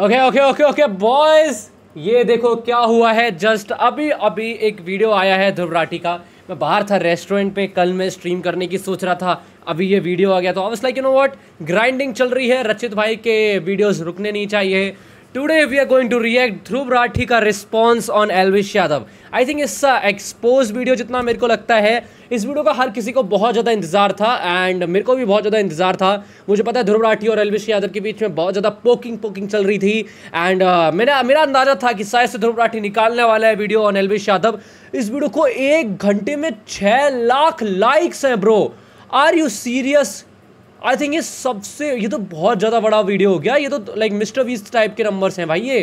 Okay okay okay okay boys ये देखो क्या हुआ है. जस्ट अभी अभी एक वीडियो आया है ध्रुवराठी का. मैं बाहर था रेस्टोरेंट पे. कल मैं स्ट्रीम करने की सोच रहा था. अभी ये वीडियो आ गया. तो I like you know what grinding चल रही है. रचित भाई के वीडियोस रुकने नहीं चाहिए. Today we are going to react Dhruv Rathee का response on Elvish Yadav I think इस एक्सपोज वीडियो जितना मेरे को लगता है। इस वीडियो का हर किसी को बहुत ज़्यादा इंतज़ार था एंड मेरे को भी बहुत ज़्यादा इंतज़ार था। मुझे पता है ध्रुव राठी और एलविश यादव के बीच में बहुत ज़्यादा पोकिंग पोकिंग चल रही थी। एंड uh, मेरा मेरा अंदाज़ा था कि शायद से ध्रुव राठी निकालने वाला है वीडियो ऑन एलविश यादव इस वीडियो को एक घंटे में छः लाख लाइक्स हैं bro are you serious I think ये सबसे ये तो बहुत ज़्यादा बड़ा वीडियो हो गया। ये तो लाइक मिस्टर वीस टाइप के नंबर्स हैं भाई ये।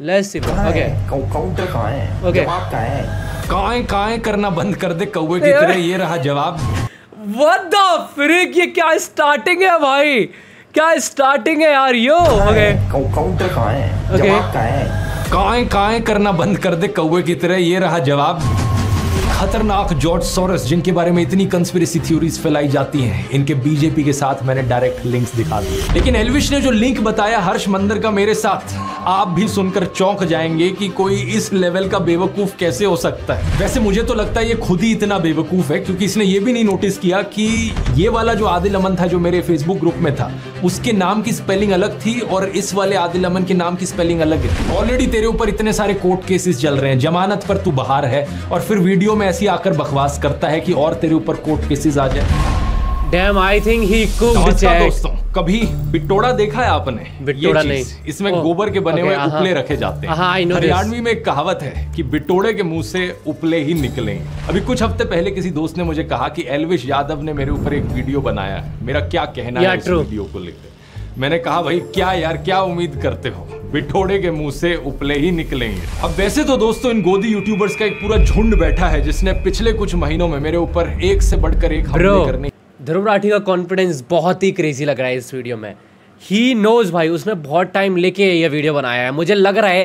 लेट्स सी ओके काउंटर कहाँ है? Okay. जवाब कहाँ है? काए काए करना बंद कर दे कौवे की तरह? ये रहा जवाब। व्हाट द फ्रिक ये क्या स्टार्टिंग है भाई? क्या स्टार्टिंग है यार यो? ओके काउ- काउंटर कहाँ है? Okay. जवाब कहाँ है? काए काए करना बंद कर दे कौवे की तरह? ये रहा जवाब। खतरनाक जॉर्ज सोरस, जिनके बारे में इतनी कंस्पिरेसी थ्योरीज फैलाई जाती हैं, इनके बीजेपी के साथ मैंने डायरेक्ट लिंक्स दिखा दिए। लेकिन एलविश ने जो लिंक बताया हर्ष मंदर का मेरे साथ, आप भी सुनकर चौंक जाएँगे कि कोई इस लेवल का बेवकूफ़ कैसे हो सकता है। वैसे मुझे तो लगता है ये खुद ही इतना बेवकूफ़ है, क्योंकि इसने ये भी नहीं नोटिस किया कि ये वाला जो आदिल अमन था, जो मेरे फेसबुक ग्रुप में था, उसके नाम की स्पेलिंग अलग थी और इस वाले आदिल अमन के नाम की स्पेलिंग अलग है। ऑलरेडी तेरे ऊपर इतने सारे कोर्ट केसेस चल रहे हैं, जमानत पर तू बाहर है और फिर वीडियो में ऐसी आकर बकवास करता है कि और तेरे ऊपर कोर्ट केसेस आ जाए डैम आई थिंक ही दोस्तों कभी बिटोड़ा देखा है आपने बिटोड़ा नहीं। इसमें ओह, गोबर के बने हुए हाँ। उपले रखे जाते हैं this. हरियाणवी में एक कहावत है कि बिटोड़े के मुँह से उपले ही निकले अभी कुछ हफ़्ते पहले किसी दोस्त ने मुझे कहा कि एलविश यादव ने मेरे ऊपर एक वीडियो बनाया है मेरा क्या कहना Yeah, है true. वीडियो को लेकर मैंने कहा भाई क्या यार क्या उम्मीद करते हो? बिठोड़े के मुँह से उपले ही निकलेंगे. अब वैसे तो दोस्तों इन गोदी यूट्यूबर्स का एक पूरा झुंड बैठा है जिसने पिछले कुछ महीनों में मेरे ऊपर एक से बढ़कर एक हमले करने ध्रुव राठी का कॉन्फिडेंस बहुत ही क्रेजी लग रहा है इस वीडियो में। ही नोज़ भाई उसने बहुत टाइम लेके ये वीडियो बनाया है। मुझे लग रहा है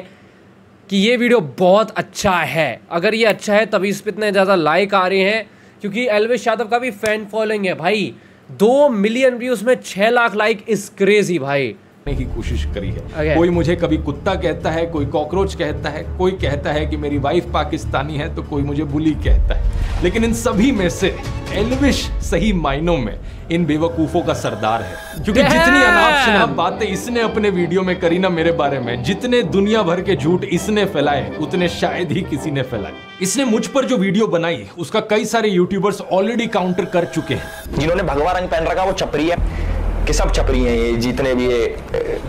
कि ये वीडियो बहुत अच्छा है। अगर ये अच्छा है तभी इस पर इतने ज़्यादा लाइक आ रहे हैं क्योंकि एलविश यादव का भी फ़ैन फॉलोइंग है भाई। दो मिलियन व्यूज़ में छः लाख लाइक इस क्रेजी भाई। करने की कोशिश करी है। Okay. कोई मुझे कभी कुत्ता कहता है कोई कॉकरोच कहता है कोई कहता है कि मेरी वाइफ पाकिस्तानी है तो कोई मुझे बुली कहता है। लेकिन इन सभी में से एलविश सही मायनों में इन बेवकूफों का सरदार है। क्योंकि जितनी अनाप शनाप बातें इसने अपने वीडियो में करी ना मेरे बारे में जितने दुनिया भर के झूठ इसने फैलाए उतने शायद ही किसी ने फैलाए। इसने मुझ पर जो वीडियो बनाई उसका कई सारे यूट्यूबर्स ऑलरेडी काउंटर कर चुके हैं। जिन्होंने भगवा रंग पहन रखा वो छपरी है। कि सब छपरी हैं, ये जितने भी ये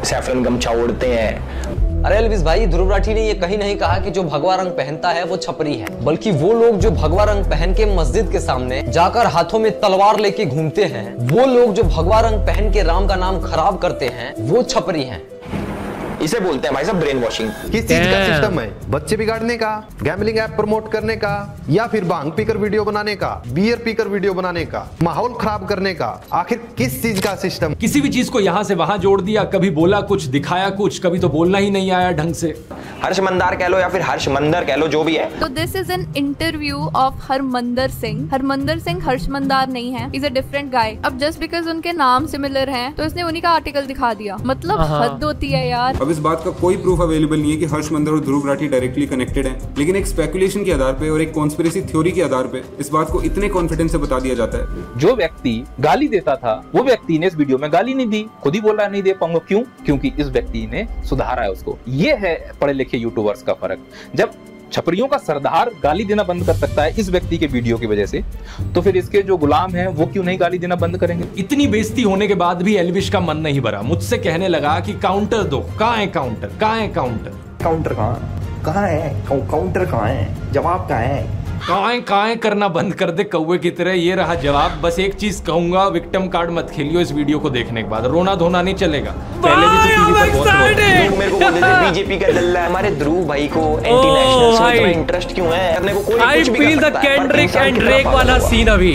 सैफरन गमछा ओढ़ते हैं। अरे अलविस भाई, ध्रुव राठी ने ये कहीं नहीं कहा कि जो भगवा रंग पहनता है वो छपरी है, बल्कि वो लोग जो भगवा रंग पहन के मस्जिद के सामने जाकर हाथों में तलवार लेके घूमते हैं, वो लोग जो भगवा रंग पहन के राम का नाम खराब करते हैं, वो छपरी हैं। इसे बोलते हैं भाई साहब ब्रेन वॉशिंग किस चीज़ का सिस्टम है? बच्चे बिगाड़ने का गैमलिंग ऐप प्रमोट करने का या फिर भाँग पीकर वीडियो बनाने का बियर पीकर वीडियो बनाने का माहौल खराब करने का आखिर किस चीज़ का सिस्टम किसी भी चीज़ को यहाँ से वहाँ जोड़ दिया कभी बोला कुछ दिखाया कुछ कभी तो बोलना ही नहीं आया ढंग से। हर्ष मंदार कह लो या फिर हर्ष मंदर कह लो जो भी है। तो this is an interview of Harmandar Singh Harmandar Singh Harshmander नहीं है। इज़ अ डिफरेंट गाय अब जस्ट बिकॉज़ उनके नाम सिमिलर हैं तो इसने उन्हीं का आर्टिकल दिखा दिया। मतलब हाँ। हद होती है यार। अब इस बात का कोई प्रूफ अवेलेबल नहीं है कि हर्ष मंदर और ध्रुव राठी डायरेक्टली कनेक्टेड हैं, लेकिन एक स्पेकुलेशन के आधार पे और एक कॉन्स्पिरेसी थ्योरी के आधार पे इस बात को इतने कॉन्फिडेंस से बता दिया जाता है। जो व्यक्ति गाली देता था, वो व्यक्ति ने इस वीडियो में गाली नहीं दी, खुद ही बोला नहीं दे पाऊँगा। क्यों? क्योंकि इस व्यक्ति ने सुधारा है उसको। ये है पढ़े लिखे यूट्यूबर्स का फ़र्क। जब छपरियों का सरदार गाली देना बंद कर सकता है इस व्यक्ति के वीडियो की वजह से। तो फिर इसके जो गुलाम हैं वो क्यों नहीं गाली देना बंद करेंगे? इतनी बेइज्जती होने के बाद भी एलविश का मन नहीं भरा। मुझसे कहने लगा कि काउंटर दो। कहाँ है काउंटर? कहाँ है काउंटर? काउंटर कहाँ? कहाँ है? काउंटर कहाँ है? जवाब कहाँ है? काए काए करना बंद कर दे कौवे की तरह। ये रहा जवाब। बस एक चीज़ कहूँगा विक्टम कार्ड मत खेलियो इस वीडियो को देखने के बाद। रोना धोना नहीं चलेगा। पहले भी तो टीवी पर बहुत मेरे को बोलते थे बीजेपी का डल्ला है हमारे ध्रुव भाई को एंटी नेशनल से इंटरेस्ट क्यों है? करने को कोई कुछ भी फील द कैंड्रिक एंड वाला सीन अभी।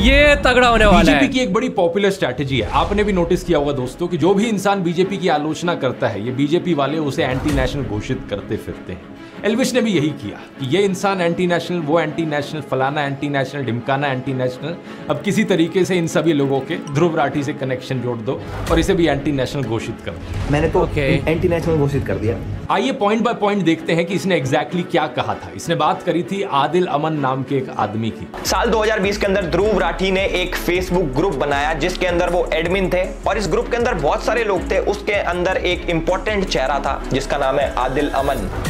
ये तगड़ा होने वाला बीजेपी की एक बड़ी पॉपुलर स्ट्रैटेजी है। आपने भी नोटिस किया होगा दोस्तों कि जो भी इंसान बीजेपी की आलोचना करता है ये बीजेपी वाले उसे एंटी नेशनल घोषित करते फिरते हैं। एलविश ने भी यही किया कि ये इंसान एंटी नेशनल वो एंटी नेशनल फलाना एंटी नेशनल ढिमकाना एंटी नेशनल अब किसी तरीके से इन सभी लोगों के ध्रुव राठी से कनेक्शन जोड़ दो और इसे भी एंटी नेशनल घोषित कर। दो मैंने तो Okay. एंटी नेशनल घोषित कर दिया। आइए पॉइंट बाय पॉइंट देखते हैं कि इसने एग्जैक्टली exactly क्या कहा था। इसने बात करी थी आदिल अमन नाम के एक आदमी की। साल 2020 के अंदर ध्रुव राठी ने एक फेसबुक ग्रुप बनाया जिसके अंदर वो एडमिन थे और इस ग्रुप के अंदर बहुत सारे लोग थे। उसके अंदर एक इंपॉर्टेंट चेहरा था जिसका नाम है आदिल अमन।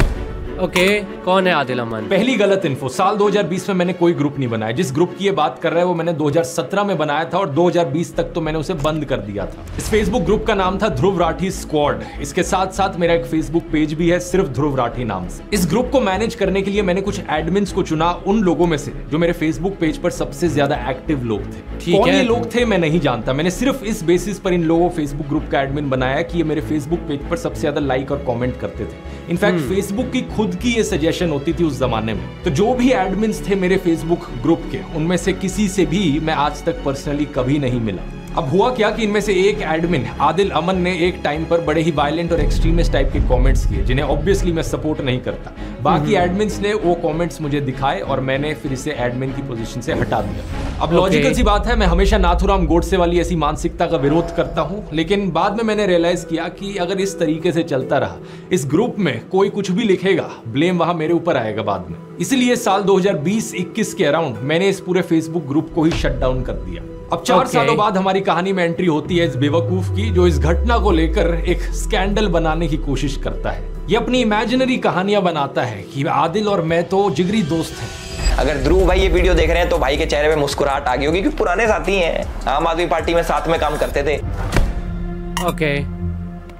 ओके okay, कौन है आदिल अमन? पहली गलत इन्फो साल 2020 में मैंने कोई ग्रुप नहीं बनाया। जिस ग्रुप की ये बात कर रहे हैं वो मैंने 2017 में बनाया था और 2020 तक तो मैंने उसे बंद कर दिया था। इस फेसबुक ग्रुप का नाम था ध्रुव राठी स्क्वाड इसके साथ साथ मेरा एक फेसबुक पेज भी है सिर्फ़ ध्रुव राठी नाम से। इस ग्रुप को मैनेज करने के लिए मैंने कुछ एडमिन को चुना उन लोगों में से जो मेरे फेसबुक पेज पर सबसे ज़्यादा एक्टिव लोग थे। ठीक है। ये लोग थे मैं नहीं जानता। मैंने सिर्फ़ इस बेसिस पर इन लोगों फेसबुक ग्रुप का एडमिन बनाया कि ये मेरे फेसबुक पेज पर सबसे ज़्यादा लाइक और कॉमेंट करते थे। इनफैक्ट फेसबुक की खुद की ये सजेशन होती थी उस जमाने में। तो जो भी एडमिन थे मेरे फेसबुक ग्रुप के, उनमें से किसी से भी मैं आज तक पर्सनली कभी नहीं मिला। अब हुआ क्या कि इनमें से एक एडमिन आदिल अमन ने एक टाइम पर बड़े ही वायलेंट और एक्सट्रीमिस्ट टाइप के कमेंट्स किए जिन्हें ऑब्वियसली मैं सपोर्ट नहीं करता। बाकी एडमिन्स ने वो कमेंट्स मुझे दिखाए और मैंने फिर इसे एडमिन की पोजीशन से हटा दिया। अब लॉजिकल सी बात है मैं हमेशा नाथुराम गोडसे वाली ऐसी मानसिकता का विरोध करता हूँ लेकिन बाद में मैंने रियलाइज़ किया कि अगर इस तरीके से चलता रहा इस ग्रुप में कोई कुछ भी लिखेगा ब्लेम वहाँ मेरे ऊपर आएगा बाद में। इसलिए साल 2020-21 के अराउंड मैंने इस पूरे फेसबुक ग्रुप को ही शट डाउन कर दिया। अब चार Okay. सालों बाद हमारी कहानी में एंट्री होती है इस बेवकूफ़ की जो इस घटना को लेकर एक स्कैंडल बनाने की कोशिश करता है। ये अपनी इमेजिनरी कहानियाँ बनाता है कि आदिल और मैं तो जिगरी दोस्त हैं। अगर ध्रुव भाई ये वीडियो देख रहे हैं तो भाई के चेहरे पे मुस्कुराहट आ गई होगी क्योंकि पुराने साथी हैं। आम आदमी पार्टी में साथ में काम करते थे। ओके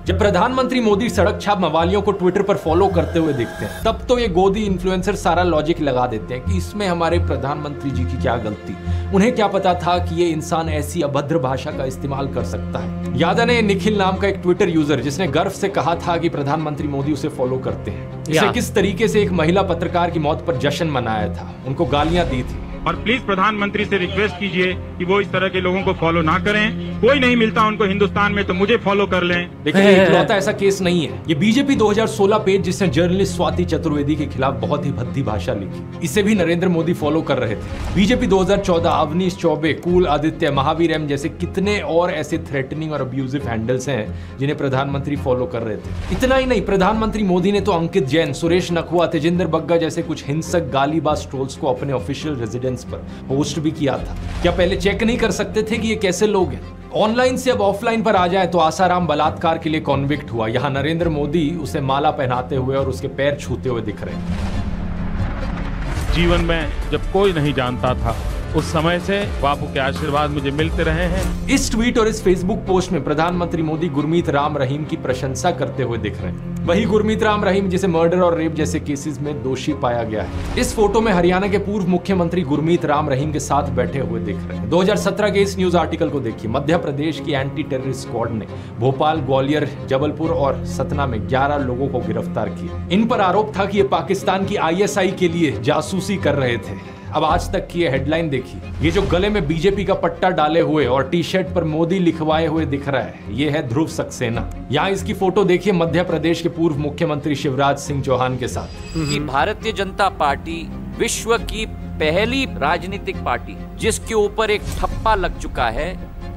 जब प्रधानमंत्री मोदी सड़क छाप मवालियों को ट्विटर पर फॉलो करते हुए देखते हैं तब तो ये गोदी इन्फ्लुएंसर सारा लॉजिक लगा देते हैं कि इसमें हमारे प्रधानमंत्री जी की क्या गलती। उन्हें क्या पता था कि ये इंसान ऐसी अभद्र भाषा का इस्तेमाल कर सकता है। याद ने निखिल नाम का एक ट्विटर यूज़र जिसने गर्व से कहा था कि प्रधानमंत्री मोदी उसे फॉलो करते हैं। इसे किस तरीके से एक महिला पत्रकार की मौत पर जश्न मनाया था उनको गालियाँ दी थी। और प्लीज़ प्रधानमंत्री से रिक्वेस्ट कीजिए कि वो इस तरह के लोगों को फॉलो ना करें। कोई नहीं मिलता उनको हिंदुस्तान में तो मुझे फॉलो कर लें। लेकिन ये इकलौता ऐसा केस नहीं है। ये बीजेपी 2016 पेज जिसने जर्नलिस्ट स्वाति चतुर्वेदी के खिलाफ बहुत ही भद्दी भाषा लिखी। इसे भी नरेंद्र मोदी फॉलो कर रहे थे। BJP 2014 Avnish Choubey cool Aditya Mahavir M जैसे कितने और ऐसे थ्रेटनिंग और अब्यूजिव हैंडल्स हैं जिन्हें प्रधानमंत्री फॉलो कर रहे थे। इतना ही नहीं प्रधानमंत्री मोदी ने तो अंकित जैन सुरेश नखुआ तेजिंदर बग्गा जैसे कुछ हिंसक गालीबाज ट्रोल्स को अपने ऑफिशियल रेजिडेंस पर पोस्ट भी किया था। क्या पहले चेक नहीं कर सकते थे कि ये कैसे लोग हैं? ऑनलाइन से अब ऑफलाइन पर आ जाए तो आसाराम बलात्कार के लिए कॉन्विक्ट हुआ। यहाँ नरेंद्र मोदी उसे माला पहनाते हुए और उसके पैर छूते हुए दिख रहे हैं। जीवन में जब कोई नहीं जानता था उस समय से बापू के आशीर्वाद मुझे मिलते रहे हैं। इस ट्वीट और इस फेसबुक पोस्ट में प्रधानमंत्री मोदी गुरमीत राम रहीम की प्रशंसा करते हुए दिख रहे हैं। वही गुरमीत राम रहीम जिसे मर्डर और रेप जैसे केसेस में दोषी पाया गया है। इस फ़ोटो में हरियाणा के पूर्व मुख्यमंत्री गुरमीत राम रहीम के साथ बैठे हुए दिख रहे हैं। 2017 के इस न्यूज़ आर्टिकल को देखिए। मध्य प्रदेश की एंटी टेररिस्ट स्क्वाड ने भोपाल, ग्वालियर, जबलपुर और सतना में 11 लोगों को गिरफ़्तार किया। इन पर आरोप था की ये पाकिस्तान की आईएसआई के लिए जासूसी कर रहे थे। अब आज तक की ये हेडलाइन देखिए। ये जो गले में बीजेपी का पट्टा डाले हुए और टी शर्ट पर मोदी लिखवाए हुए दिख रहा है, ये है ध्रुव सक्सेना। यहाँ इसकी फ़ोटो देखिए मध्य प्रदेश के पूर्व मुख्यमंत्री शिवराज सिंह चौहान के साथ। भारतीय जनता पार्टी विश्व की पहली राजनीतिक पार्टी, जिसके ऊपर एक ठप्पा लग चुका है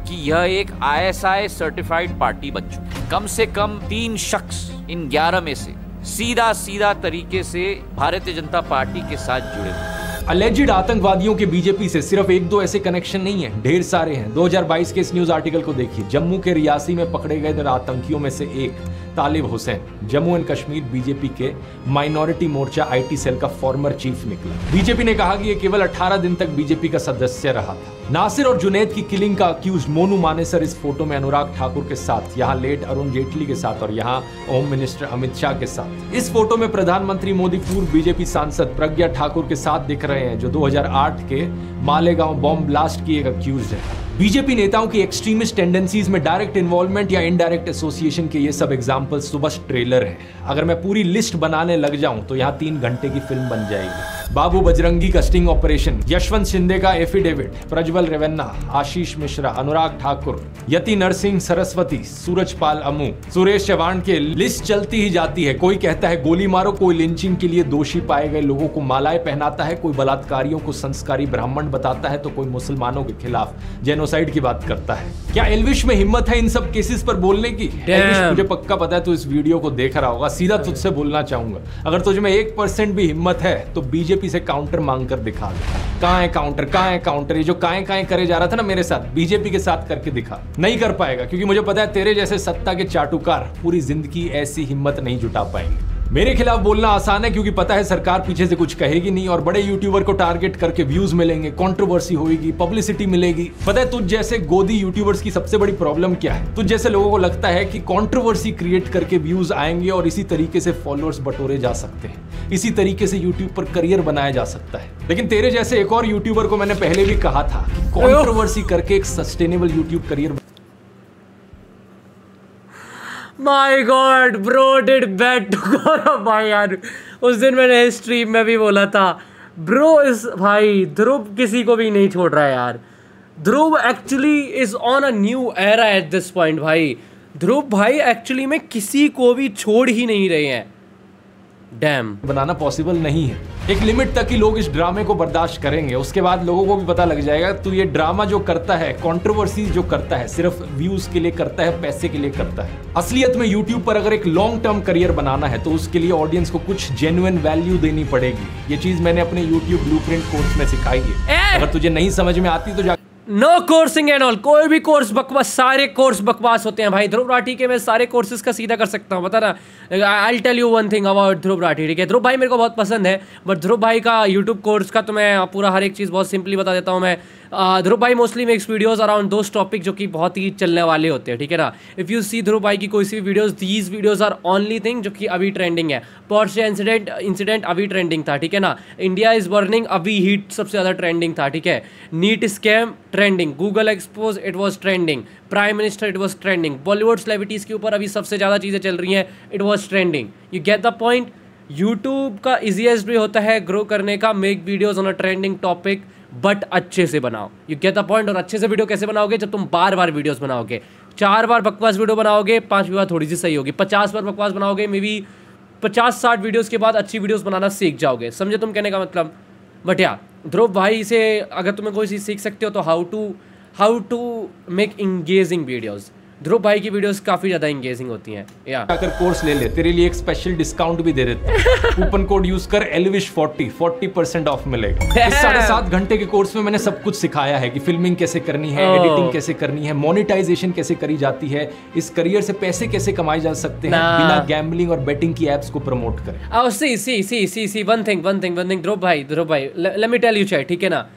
कि यह एक आईएसआई सर्टिफाइड पार्टी बन चुकी कम से कम तीन शख्स इन ग्यारह में से सीधा सीधा तरीके से भारतीय जनता पार्टी के साथ जुड़े हुए। अलेजिड आतंकवादियों के बीजेपी से सिर्फ़ एक दो ऐसे कनेक्शन नहीं है, ढेर सारे हैं। 2022 के इस न्यूज़ आर्टिकल को देखिए। जम्मू के रियासी में पकड़े गए आतंकियों में से एक। तालिब हुसैन, जम्मू एंड कश्मीर बीजेपी के माइनॉरिटी मोर्चा आईटी सेल का फॉर्मर चीफ निकला। बीजेपी ने कहा कि ये केवल 18 दिन तक बीजेपी का सदस्य रहा था। नासिर और जुनेद की किलिंग का अक्यूज मोनू मानेसर इस फ़ोटो में अनुराग ठाकुर के साथ, यहाँ लेट अरुण जेटली के साथ और यहाँ होम मिनिस्टर अमित शाह के साथ। इस फ़ोटो में प्रधानमंत्री मोदी पूर्व बीजेपी सांसद प्रज्ञा ठाकुर के साथ दिख रहे हैं, जो 2008 के मालेगांव बॉम्ब ब्लास्ट की एक अक्यूज है। बीजेपी नेताओं की एक्सट्रीमिस्ट टेंडेंसीज में डायरेक्ट इन्वॉल्वमेंट या इनडायरेक्ट एसोसिएशन के ये सब एग्जाम्पल्स तो बस ट्रेलर है। अगर मैं पूरी लिस्ट बनाने लग जाऊँ तो यहाँ तीन घंटे की फ़िल्म बन जाएगी। बाबू बजरंगी का स्टिंग ऑपरेशन यशवंत शिंदे का एफिडेविट प्रज्वल रेवन्ना आशीष मिश्रा अनुराग ठाकुर यति नरसिंह सरस्वती सूरजपाल अमू सुरेश चौहान के लिस्ट चलती ही जाती है। कोई कहता है गोली मारो कोई लिंचिंग के लिए दोषी पाए गए लोगों को मालाएँ पहनाता है कोई बलात्कारियों को संस्कारी ब्राह्मण बताता है तो कोई मुसलमानों के खिलाफ जेनोसाइड की बात करता है। क्या एलविश में हिम्मत है इन सब केसेस पर बोलने की? मुझे पक्का पता है तो इस वीडियो को देख रहा होगा। सीधा तुझसे बोलना चाहूँगा। अगर तुझमें एक परसेंट भी हिम्मत है तो बीजेपी से काउंटर मांग कर दिखा दे। कहाँ है काउंटर? कहाँ है काउंटर? ये जो काए काए करे जा रहा था ना मेरे साथ, बीजेपी के साथ करके दिखा। नहीं कर पाएगा, क्योंकि मुझे पता है तेरे जैसे सत्ता के चाटुकार पूरी ज़िंदगी ऐसी हिम्मत नहीं जुटा पाएँगे। मेरे खिलाफ बोलना आसान है क्योंकि पता है सरकार पीछे से कुछ कहेगी नहीं और बड़े यूट्यूबर को टारगेट करके व्यूज़ मिलेंगे कंट्रोवर्सी होगी पब्लिसिटी मिलेगी। पता है तुझ जैसे गोदी यूट्यूबर्स की सबसे बड़ी प्रॉब्लम क्या है? तुझ जैसे लोगों को लगता है कि कंट्रोवर्सी क्रिएट करके व्यूज़ आएँगे और इसी तरीके से फॉलोअर्स बटोरे जा सकते हैं। इसी तरीके से यूट्यूब पर करियर बनाया जा सकता है। लेकिन तेरे जैसे एक और यूट्यूबर को मैंने पहले भी कहा था कि कंट्रोवर्सी करके एक sustainable YouTube career my God bro did bat to Gaurav भाई यार। उस दिन मैंने स्ट्रीम में भी बोला था ब्रो इस भाई, ध्रुव किसी को भी नहीं छोड़ रहा है यार। Dhruv actually is on a new era at this point भाई। ध्रुव भाई एक्चुअली में किसी को भी छोड़ ही नहीं रहे हैं। डैम। बनाना पॉसिबल नहीं है। एक लिमिट तक ही लोग इस ड्रामे को बर्दाश्त करेंगे। उसके बाद लोगों को भी पता लग जाएगा तो ये ड्रामा जो करता है कंट्रोवर्सी जो करता है सिर्फ़ व्यूज़ के लिए करता है पैसे के लिए करता है। असलियत में यूट्यूब पर अगर एक लॉन्ग टर्म करियर बनाना है तो उसके लिए ऑडियंस को कुछ जेन्युइन वैल्यू देनी पड़ेगी। ये चीज़ मैंने अपने यूट्यूब ब्लू कोर्स में सिखाई है। अगर तुझे नहीं समझ में आती तो जा नो कोर्सिंग एंड ऑल कोई भी कोर्स बकवास सारे कोर्स बकवास होते हैं भाई। ध्रुव राठी के मैं सारे कोर्सेज का सीधा कर सकता हूँ बता ना। I tell you one thing about Dhruv Rathee ठीक है? ध्रुव भाई मेरे को बहुत पसंद है बट ध्रुव भाई का यूट्यूब कोर्स का तो मैं पूरा हर एक चीज़ बहुत सिंपली बता देता हूँ मैं। ध्रुव भाई mostly makes videos around those topic जो कि बहुत ही चलने वाले होते हैं, ठीक है ना? इफ़ यू सी ध्रुव भाई की कोई सी भी videos these videos are only thing जो कि अभी ट्रेंडिंग है। पॉर्शे इंसिडेंट इंसिडेंट अभी ट्रेंडिंग था, ठीक है ना? इंडिया इज़ बर्निंग अभी हीट सबसे ज़्यादा ट्रेंडिंग था, ठीक है? NEET scam trending Google expose it was trending prime minister it was trending Bollywood celebrities के ऊपर अभी सबसे ज़्यादा चीज़ें चल रही हैं it was trending you get the point YouTube का इजिएस्ट भी होता है ग्रो करने का make videos on a trending topic but अच्छे से बनाओ. यू गेट द पॉइंट और अच्छे से वीडियो कैसे बनाओगे? जब तुम बार बार वीडियोस बनाओगे. चार बार बकवास वीडियो बनाओगे पांचवी बार थोड़ी सी सही होगी. पचास बार बकवास बनाओगे मे बी पचास साठ वीडियोस के बाद अच्छी वीडियोस बनाना सीख जाओगे. समझे तुम कहने का मतलब? बट या ध्रुव भाई से अगर तुम्हें कोई चीज़ सीख सकते हो तो how to how to make engaging videos Dhruv भाई की वीडियोस काफ़ी ज़्यादा इंगेजिंग होती हैं या अगर कोर्स ले ले तेरे लिए एक स्पेशल डिस्काउंट भी दे देते हैं कूपन कोड यूज़ कर एलविश 40 40 परसेंट ऑफ़ मिलेगा इस साढ़े सात घंटे के कोर्स में मैंने सब कुछ सिखाया है कि फिल्मिंग कैसे करनी है Oh. एडिटिंग कैसे करनी है मोनिटाइजेशन कैसे करी जाती है इस करियर से पैसे कैसे कमाए जा सकते हैं। बिना गैम्बलिंग और बेटिंग की एप्स को प्रमोट करें see, see, see, see, see, one thing, one thing, one thing, ध्रुव भाई, ध्रुव भाई, let me tell you चाहे, ठीक है ना?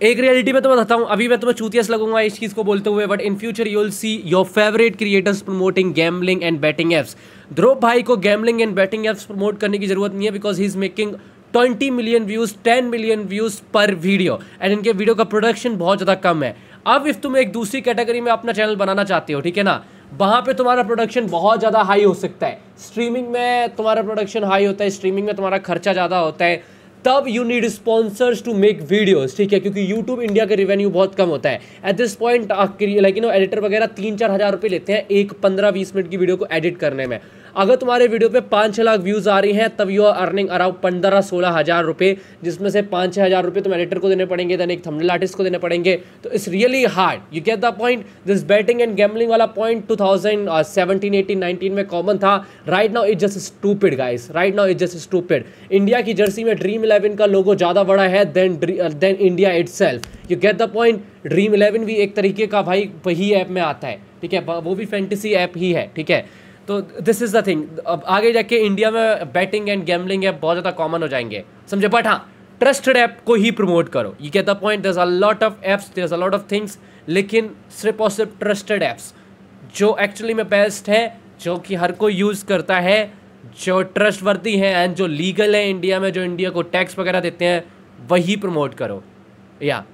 एक रियलिटी में तो मैं बताता हूँ अभी मैं तुम्हें चूतियस लगूँगा इस चीज़ को बोलते हुए but in future you will see your favourite creators promoting gambling and betting apps Dhruv भाई को gambling and betting apps promote करने की ज़रूरत नहीं है because he is making 20 million views 10 million views पर वीडियो एंड इनके वीडियो का प्रोडक्शन बहुत ज़्यादा कम है। अब इफ़ तुम एक दूसरी कैटेगरी में अपना चैनल बनाना चाहते हो, ठीक है ना? वहाँ पे तुम्हारा प्रोडक्शन बहुत ज़्यादा हाई हो सकता है। स्ट्रीमिंग में तुम्हारा प्रोडक्शन हाई होता है स्ट्रीमिंग में तुम्हारा खर्चा ज़्यादा होता है। तब you need sponsors to make videos ठीक है? क्योंकि यूट्यूब इंडिया का रेवेन्यू बहुत कम होता है। At this point like you know editor वगैरह तीन चार हज़ार रुपये लेते हैं एक पंद्रह बीस मिनट की वीडियो को एडिट करने में। अगर तुम्हारे वीडियो पे पाँच छः लाख व्यूज़ आ रही हैं, तब यू आर अर्निंग अराउंड पंद्रह, सोलह हज़ार रुपये जिसमें से पाँच छः हज़ार रुपये तुम एडिटर को देने पड़ेंगे देन एक थंबनेल आर्टिस्ट को देने पड़ेंगे। तो it's really hard you get the point this betting and gambling वाला point two thousand seventeen eighteen nineteen में कॉमन था। Right now is just stupid guys right now is just stupid India की jersey में dream eleven का logo ज़्यादा बड़ा है than than India it you get the point Dream Eleven भी एक तरीके का भाई वही ऐप में आता है, ठीक है? वो भी फैंटेसी ऐप ही है, ठीक है? तो दिस इज़ द थिंग अब आगे जाके इंडिया में बैटिंग एंड गैमलिंग ऐप बहुत ज़्यादा कॉमन हो जाएँगे। समझे? बट हाँ ट्रस्टेड ऐप को ही प्रमोट करो। यू गेट द पॉइंट दस अ लॉट ऑफ़ एप्स दस अ लॉट ऑफ़ थिंग्स लेकिन सिर्फ़ और सिर्फ़ ट्रस्टेड ऐप्स जो एक्चुअली में बेस्ट है, जो कि हर कोई यूज़ करता है, जो ट्रस्ट वर्दी है एंड जो लीगल है इंडिया में, जो इंडिया को टैक्स वगैरह देते हैं, वही प्रमोट करो। या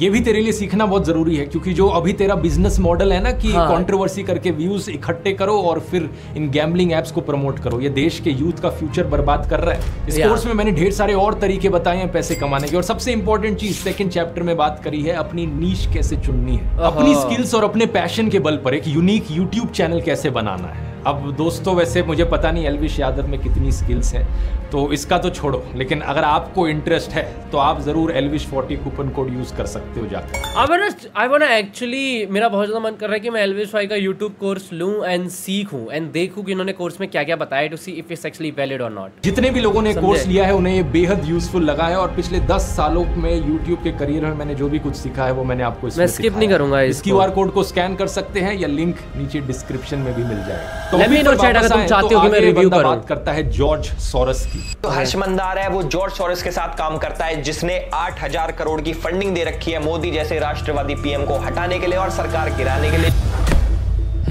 ये भी तेरे लिए सीखना बहुत ज़रूरी है क्योंकि जो अभी तेरा बिज़नेस मॉडल है ना कि कंट्रोवर्सी हाँ। करके व्यूज़ इकट्ठे करो और फिर इन गैम्बलिंग एप्स को प्रमोट करो। ये देश के यूथ का फ्यूचर बर्बाद कर रहा है। इस कोर्स में मैंने ढेर सारे और तरीके बताए हैं पैसे कमाने के और सबसे इंपॉर्टेंट चीज़ सेकंड चैप्टर में बात करी है अपनी नीच कैसे चुननी है। अपनी स्किल्स और अपने पैशन के बल पर एक यूनिक यूट्यूब चैनल कैसे बनाना है। अब दोस्तों वैसे मुझे पता नहीं एलविश यादव में कितनी स्किल्स हैं तो इसका तो छोड़ो लेकिन अगर आपको इंटरेस्ट है तो आप ज़रूर Elvish forty coupon code use कर सकते हो जाकर I want I want actually मेरा बहुत ज़्यादा मन कर रहा है कि मैं एलविस भाई का यूट्यूब कोर्स लूँ एंड सीखूं एंड देखूँ कि इन्होंने कोर्स में क्या क्या बताया to see if it's actually valid और नॉट जितने भी लोगों ने कोर्स लिया है उन्हें ये बेहद यूजफुल लगा है और पिछले 10 सालों में यूट्यूब के करियर में मैंने जो भी कुछ सीखा है वो मैंने आपको इसमें मैं सिखाया नहीं करूँगा इस क्यू आर कोड को स्कैन कर सकते हैं या लिंक नीचे डिस्क्रिप्शन में भी मिल जाएगा तो अगर तुम चाहते तो हो कि मैं करूँ। बात करता है जॉर्ज सोरस की। तो हर्षमंदार है वो जॉर्ज सोरस के साथ काम करता है जिसने 8000 करोड़ की फंडिंग दे रखी है। मोदी जैसे राष्ट्रवादी पीएम को हटाने के लिए और सरकार गिराने के लिए।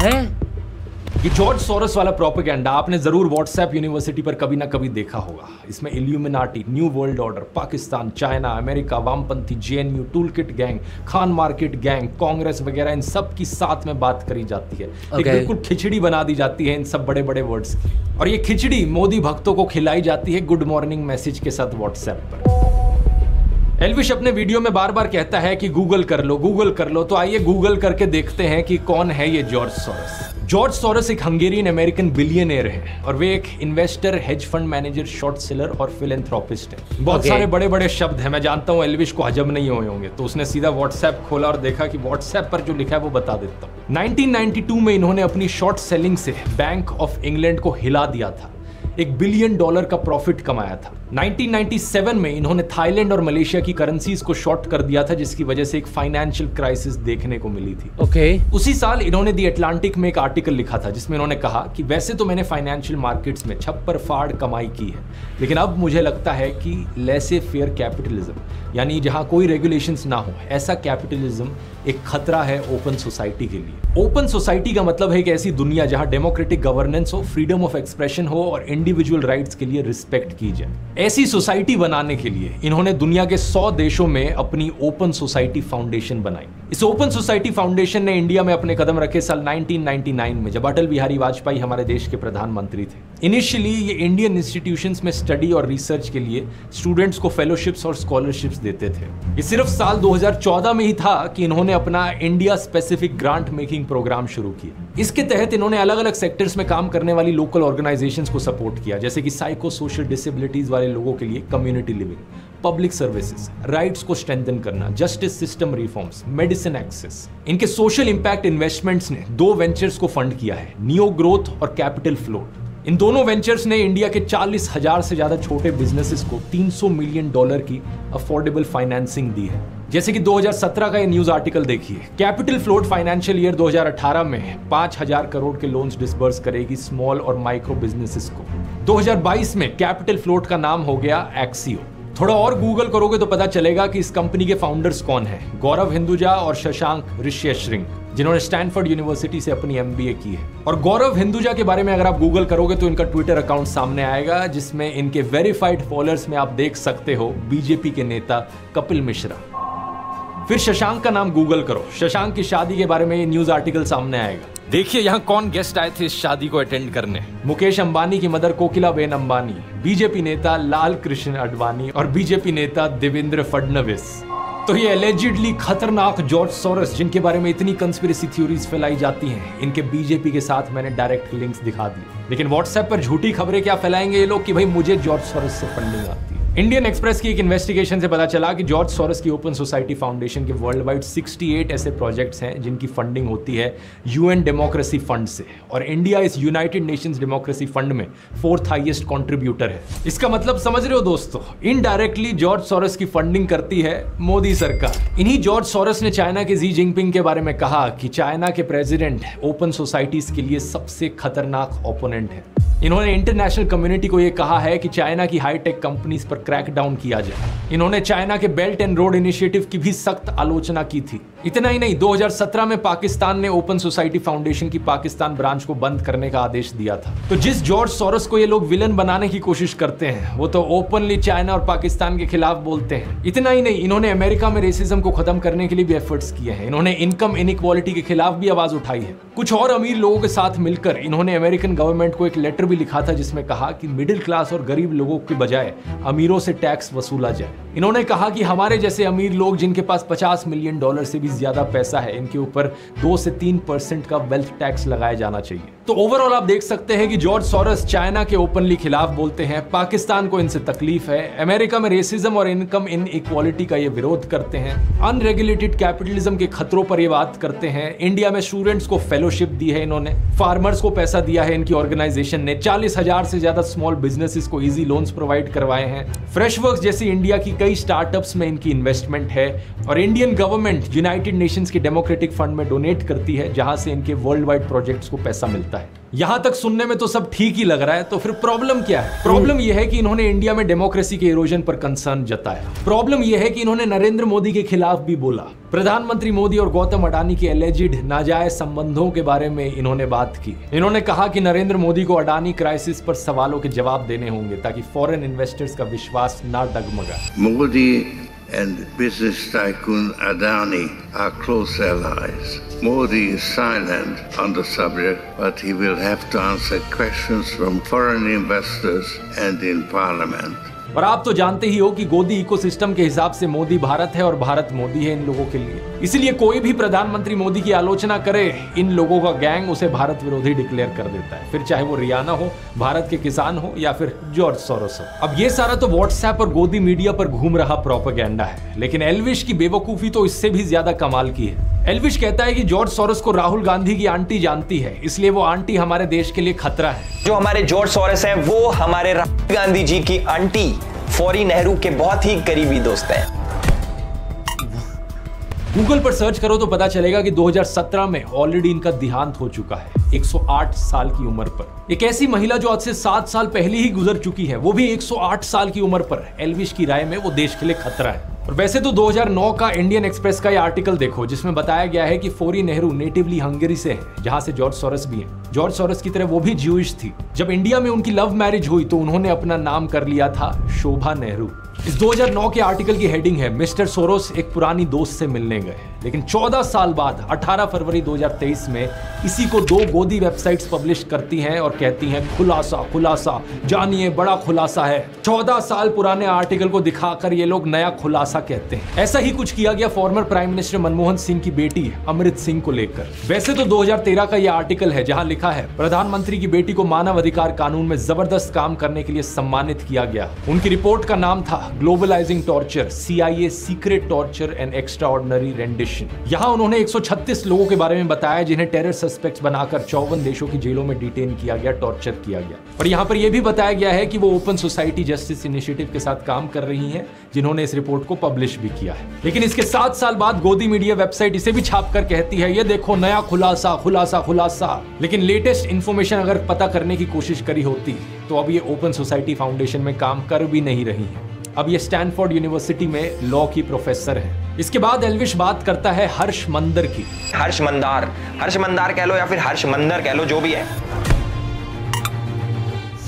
है? ये जॉर्ज सोरस वाला प्रोपेगेंडा आपने ज़रूर व्हाट्सएप यूनिवर्सिटी पर कभी ना कभी देखा होगा। इसमें Illuminati new world order Pakistan China America वामपंथी JNU toolkit gang Khan market gang Congress वगैरह इन सब की साथ में बात करी जाती है। एक Okay. बिल्कुल खिचड़ी बना दी जाती है इन सब बड़े बड़े वर्ड्स की। और ये खिचड़ी मोदी भक्तों को खिलाई जाती है गुड मॉर्निंग मैसेज के साथ व्हाट्सएप पर। एलविश अपने वीडियो में बार बार कहता है कि गूगल कर लो गूगल कर लो। तो आइए गूगल करके देखते हैं कि कौन है ये जॉर्ज सोरस जॉर्ज सोरस एक हंगेरियन अमेरिकन बिलियनियर है और वे एक investor hedge fund manager short seller और फिलेंथ्रोपिस्ट है। बहुत Okay. सारे बड़े बड़े शब्द हैं। मैं जानता हूँ एलविश को हजम नहीं हुए होंगे। तो उसने सीधा व्हाट्सएप खोला और देखा कि व्हाट्सएप पर जो लिखा है वो बता देता हूँ। 1992 में इन्होंने अपनी शॉर्ट सेलिंग से बैंक ऑफ़ इंग्लैंड को हिला दिया था। एक बिलियन डॉलर का प्रॉफिट कमाया था। 1997 में इन्होंने थाईलैंड और मलेशिया की करेंसीज को शॉर्ट कर दिया था जिसकी वजह से एक फाइनेंशियल क्राइसिस देखने को मिली थी। Okay okay. उसी साल इन्होंने दी अटलांटिक में एक आर्टिकल लिखा था जिसमें इन्होंने कहा कि वैसे तो मैंने फाइनेंशियल मार्केट्स में छप्पर फाड़ कमाई की है लेकिन अब मुझे लगता है कि लेसे फेयर कैपिटलिज्म यानी जहाँ कोई रेगुलेशंस ना हो ऐसा कैपिटलिज्म एक खतरा है ओपन सोसाइटी के लिए। ओपन सोसाइटी का मतलब है एक ऐसी दुनिया जहाँ डेमोक्रेटिक गवर्नेंस हो फ्रीडम ऑफ़ एक्सप्रेशन हो और इंडिविजुअल राइट्स के लिए रिस्पेक्ट की जाए। ऐसी सोसाइटी बनाने के लिए इन्होंने दुनिया के 100 देशों में अपनी ओपन सोसाइटी फाउंडेशन बनाई। इस ओपन सोसाइटी फाउंडेशन ने इंडिया में अपने कदम रखे साल 1999 में, जब अटल बिहारी वाजपेयी हमारे देश के प्रधानमंत्री थे। इनिशियली ये इंडियन इंस्टीट्यूशंस में स्टडी और रिसर्च के लिए स्टूडेंट्स को फेलोशिप्स और स्कॉलरशिप्स देते थे। ये सिर्फ़ साल 2014 में ही था कि इन्होंने अपना India specific grant making programme शुरू किया। इसके तहत इन्होंने अलग अलग सेक्टर्स में काम करने वाली लोकल ऑर्गेनाइजेशंस को सपोर्ट किया, जैसे कि साइको सोशल डिसेबिलिटीज वाले लोगों के लिए community living public services rights को स्ट्रेंथन करना justice system reforms medicine access इनके सोशल इंपैक्ट इन्वेस्टमेंट्स ने दो वेंचर्स को फंड किया है नियो ग्रोथ और कैपिटल फ्लोट इन दोनों वेंचर्स ने इंडिया के चालीस हज़ार से ज़्यादा छोटे बिजनेसेस को 300 मिलियन डॉलर की अफोर्डेबल फाइनेंसिंग दी है। जैसे कि 2017 का ये न्यूज़ आर्टिकल देखिए। कैपिटल फ्लोट फाइनेंशियल ईयर 2018 में 5000 करोड़ के लोन्स डिसबर्स करेगी स्मॉल और माइक्रो बिजनेसेस को। 2022 में कैपिटल फ्लोट का नाम हो गया एक्सियो थोड़ा और गूगल करोगे तो पता चलेगा कि इस कंपनी के फाउंडर्स कौन है। गौरव हिंदुजा और शशांक ऋष्यश्रिंग, जिन्होंने स्टैनफोर्ड यूनिवर्सिटी से अपनी एमबीए की है। और गौरव हिंदुजा के बारे में अगर आप गूगल करोगे तो इनका ट्विटर अकाउंट सामने आएगा, जिसमें इनके वेरीफाइड फॉलोअर्स में आप देख सकते हो बीजेपी के नेता कपिल मिश्रा। फिर शशांक का नाम गूगल करो। शशांक की शादी के बारे में न्यूज़ आर्टिकल सामने आएगा। देखिए यहाँ कौन गेस्ट आए थे इस शादी को अटेंड करने। मुकेश अंबानी की मदर कोकिला बेन अंबानी, बीजेपी नेता लाल कृष्ण अडवाणी और बीजेपी नेता देवेंद्र फडणवीस। तो ये एलिजिडली खतरनाक जॉर्ज सोरस, जिनके बारे में इतनी कंस्पिरेसी थ्योरीज फैलाई जाती हैं, इनके बीजेपी के साथ मैंने डायरेक्ट लिंक्स दिखा दिए लेकिन व्हाट्सएप पर झूठी खबरें क्या फैलाएँगे ये लोग कि भाई मुझे जॉर्ज सोरस से फंडिंग आती इंडियन एक्सप्रेस की एक इन्वेस्टिगेशन से पता चला कि जॉर्ज सोरस की ओपन सोसाइटी फाउंडेशन के वर्ल्ड वाइड 68 ऐसे प्रोजेक्ट्स हैं जिनकी फंडिंग होती है यूएन डेमोक्रेसी फंड से। और इंडिया इस यूनाइटेड नेशंस डेमोक्रेसी फंड में फोर्थ हाईएस्ट कंट्रीब्यूटर है। इसका मतलब समझ रहे हो दोस्तों इनडायरेक्टली जॉर्ज सोरस की फंडिंग करती है मोदी सरकार। इन्हीं जॉर्ज सोरस ने चाइना के जी जिनपिंग के बारे में कहा कि चाइना के प्रेसिडेंट ओपन सोसाइटीज के लिए सबसे खतरनाक ओपोनेंट है। इन्होंने इंटरनेशनल कम्युनिटी को यह कहा है कि चाइना की हाईटेक कंपनीज़ पर क्रैक डाउन किया जाए। इन्होंने चाइना के बेल्ट एंड रोड इनिशिएटिव की भी सख्त आलोचना की थी। इतना ही नहीं 2017 में पाकिस्तान ने ओपन सोसाइटी फाउंडेशन की पाकिस्तान ब्रांच को बंद करने का आदेश दिया था। तो जिस जॉर्ज सोरस को ये लोग विलन बनाने की कोशिश करते हैं, वो तो ओपनली चाइना और पाकिस्तान के खिलाफ बोलते हैं। इतना ही नहीं, इन्होंने अमेरिका में रेसिज्म को खत्म करने के लिए भी एफर्ट्स किए हैं। इन्होंने इनकम इनइक्वालिटी के खिलाफ भी आवाज़ उठाई है। कुछ और अमीर लोगों के साथ मिलकर इन्होंने अमेरिकन गवर्नमेंट को एक लेटर भी लिखा था जिसमें कहा कि मिडिल क्लास और गरीब लोगों के बजाय अमीरों से टैक्स वसूला जाए। इन्होंने कहा कि हमारे जैसे अमीर लोग जिनके पास 50 मिलियन डॉलर से भी ज़्यादा पैसा है, इनके ऊपर दो से तीन परसेंट का वेल्थ टैक्स लगाया जाना चाहिए। तो ओवरऑल आप देख सकते हैं कि जॉर्ज सोरस चाइना के ओपनली खिलाफ बोलते हैं। पाकिस्तान को इनसे तकलीफ़ है। अमेरिका में रेसिज्म और इनकम इन इक्वालिटी का ये विरोध करते हैं। अनरेगुलेटेड कैपिटलिज्म के खतरों पर ये बात करते हैं। इंडिया में स्टूडेंट्स को फेलोशिप दी है इन्होंने। फार्मर्स को पैसा दिया है इनकी ऑर्गेनाइजेशन ने। चालीस हज़ार से ज़्यादा स्मॉल बिजनेसेस को इजी लोन्स प्रोवाइड करवाए हैं। फ्रेश वर्क जैसी इंडिया की कई स्टार्टअप्स में इनकी इन्वेस्टमेंट है। और इंडियन गवर्नमेंट यूनाइटेड नेशंस के डेमोक्रेटिक फंड में डोनेट करती है, जहाँ से इनके वर्ल्ड वाइड प्रोजेक्ट्स को पैसा मिलता है। यहाँ तक सुनने में तो सब ठीक ही लग रहा है तो फिर प्रॉब्लम क्या है? प्रॉब्लम यह है कि इन्होंने इंडिया में डेमोक्रेसी के इरोजन पर कंसर्न जताया। प्रॉब्लम यह है कि इन्होंने नरेंद्र मोदी के खिलाफ भी बोला। प्रधानमंत्री मोदी और गौतम अडानी के एलिजिड नाजायज संबंधों के बारे में इन्होंने बात की। इन्होंने कहा कि नरेंद्र मोदी को अडानी क्राइसिस पर सवालों के जवाब देने होंगे, ताकि फॉरेन इन्वेस्टर्स का विश्वास ना डगमगा। Modi and business tycoon Adani are close allies. Modi is silent on the subject, but he will have to answer questions from foreign investors and in parliament. और आप तो जानते ही हो कि गोदी इकोसिस्टम के हिसाब से मोदी भारत है और भारत मोदी है इन लोगों के लिए। इसलिए कोई भी प्रधानमंत्री मोदी की आलोचना करे, इन लोगों का गैंग उसे भारत विरोधी डिक्लेयर कर देता है। फिर चाहे वो रियाना हो, भारत के किसान हो या फिर जॉर्ज सोरोस। हो अब ये सारा तो व्हाट्सएप और गोदी मीडिया पर घूम रहा प्रोपोगेंडा है। लेकिन एलविश की बेवकूफ़ी तो इससे भी ज़्यादा कमाल की है। एलविश कहता है कि जॉर्ज सोरस को राहुल गांधी की आंटी जानती है इसलिए वो आंटी हमारे देश के लिए खतरा है। जो हमारे जॉर्ज सोरस है वो हमारे राहुल गांधी जी की आंटी फौरी नेहरू के बहुत ही करीबी दोस्त है। गूगल पर सर्च करो तो पता चलेगा कि 2017 में ऑलरेडी इनका देहांत हो चुका है 108 साल की उम्र पर। एक ऐसी महिला जो आज से सात साल पहले ही गुजर चुकी है वो भी 108 साल की उम्र पर। एलविश की राय में वो देश के लिए खतरा है। और वैसे तो 2009 का इंडियन एक्सप्रेस का ये आर्टिकल देखो, जिसमें बताया गया है कि फोरी नेहरू नेटिवली हंगरी से है, जहाँ से जॉर्ज सोरस भी हैं। जॉर्ज सोरस की तरह वो भी ज्यूइश थी। जब इंडिया में उनकी लव मैरिज हुई तो उन्होंने अपना नाम कर लिया था शोभा नेहरू। इस 2009 के आर्टिकल की हेडिंग है, मिस्टर सोरोस एक पुरानी दोस्त से मिलने गए लेकिन 14 साल बाद 18 फरवरी 2023 में, इसी को दो गोदी वेबसाइट्स पब्लिश करती हैं और कहती हैं, खुलासा खुलासा, जानिए, बड़ा खुलासा है। 14 साल पुराने आर्टिकल को दिखाकर ये लोग नया खुलासा कहते हैं। ऐसा ही कुछ किया गया former prime minister Manmohan Singh की बेटी, अमृत सिंह को लेकर। वैसे तो 2013 का यह आर्टिकल है, जहाँ लिखा है, प्रधानमंत्री की बेटी को मानव अधिकार कानून में ज़बरदस्त काम करने के लिए सम्मानित किया गया। उनकी रिपोर्ट का नाम था, globalising torture CIA secret torture and extraordinary rendition यहाँ उन्होंने 136 लोगों के बारे में बताया जिन्हें टेरर सस्पेक्ट्स बनाकर चौवन देशों की जेलों में डिटेन किया गया टॉर्चर किया गया। और यहाँ पर यह भी बताया गया है कि वो ओपन सोसाइटी जस्टिस इनिशिएटिव के साथ काम कर रही हैं, जिन्होंने इस रिपोर्ट को पब्लिश भी किया है। लेकिन इसके सात साल बाद गोदी मीडिया वेबसाइट इसे भी छाप कर कहती है, ये देखो, नया खुलासा खुलासा खुलासा। लेकिन लेटेस्ट इन्फॉर्मेशन अगर पता करने की कोशिश करी होती तो अब ये ओपन सोसाइटी फाउंडेशन में काम कर भी नहीं रही है। अब ये स्टैनफोर्ड यूनिवर्सिटी में लॉ की प्रोफेसर है। इसके बाद एलविश बात करता है हर्ष मंदर की। हर्ष मंदार। हर्ष मंदार कह लो या फिर हर्ष मंदर कह लो जो भी है।